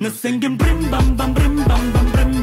Nothing can brim bam bam brim bam bam brim.